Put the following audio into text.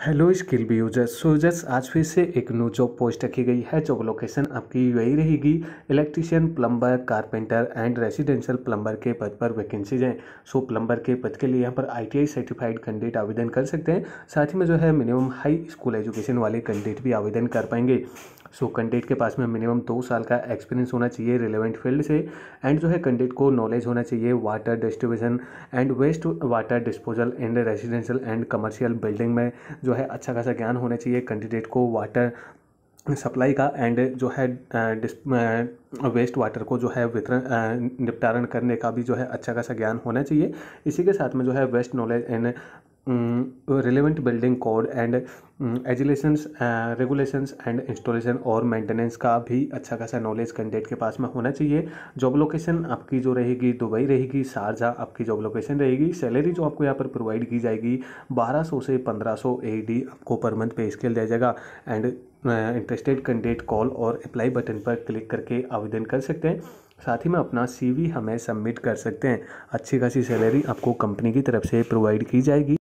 Hello skill भी users, so users, आज फिर से एक न्यू जॉब पोस्ट रखी गई है जॉब लोकेशन आपकी यही रहेगी electrician plumber carpenter and residential plumber के पद पर वैकेंसीज हैं। सो प्लम्बर के पद के लिए यहाँ पर आईटीआई सर्टिफाइड कैंडिडेट आवेदन कर सकते हैं, साथ ही में जो है मिनिमम हाई स्कूल एजुकेशन वाले कैंडिडेट भी आवेदन कर पाएँगे। सो so, कैंडिडेट के पास में मिनिमम दो साल का एक्सपीरियंस होना चाहिए रिलेवेंट फ़ील्ड से एंड जो है कैंडिडेट को नॉलेज होना चाहिए water distribution and waste water disposal and residential and commercial building में जो है अच्छा खासा ज्ञान होना चाहिए कैंडिडेट को वाटर सप्लाई का एंड जो है वेस्ट वाटर को जो है वितरण निपटारण करने का भी जो है अच्छा खासा ज्ञान होना चाहिए। इसी के साथ में जो है vast knowledge and relevant building code and एजुलेशंस regulations and installation और मेंटेनेंस का भी अच्छा खासा नॉलेज कैंडिडेट के पास में होना चाहिए। जॉब लोकेशन आपकी जो रहेगी, दुबई रहेगी शारजा आपकी जॉब लोकेशन रहेगी। सैलरी जो आपको यहाँ पर प्रोवाइड की जाएगी 1200 से 1500 सौ आपको पर मंथ पे स्केल दिया जाएगा एंड इंटरेस्टेड कैंडिडेट कॉल और अप्लाई बटन पर क्लिक करके आवेदन कर सकते हैं। साथ ही में अपना सीवी हमें सबमिट कर सकते हैं। अच्छी खासी सैलरी आपको कंपनी की तरफ़ से प्रोवाइड की जाएगी।